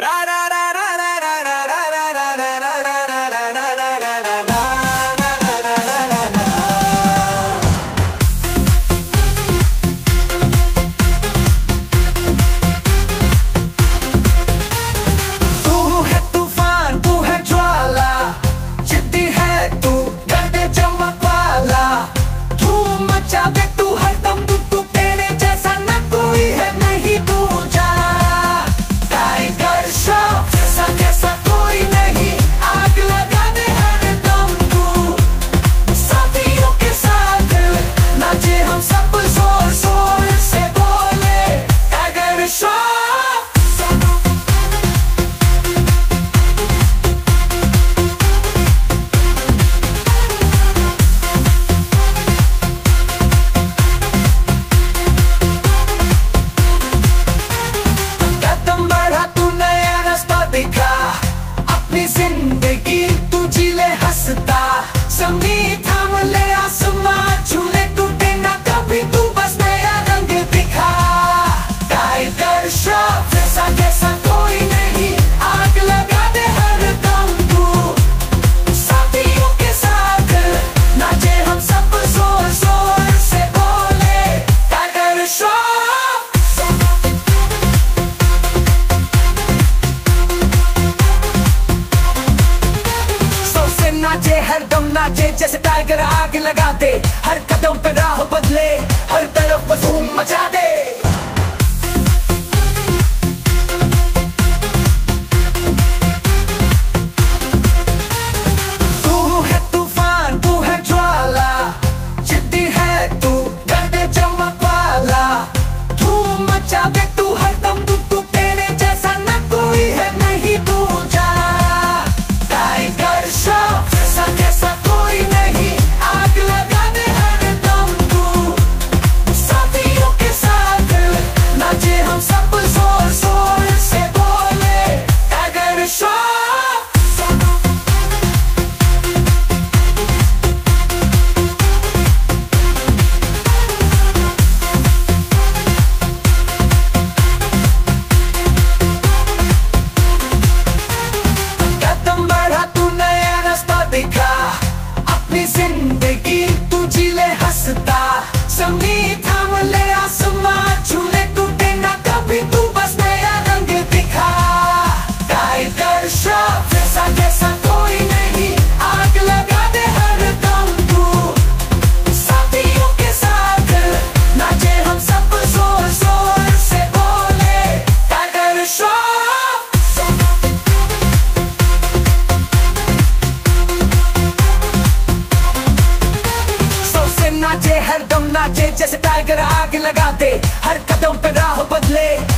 Rara! नाचे जैसे tiger आग लगा दे हर कदम पे लगाते हर कदम पे राह बदले।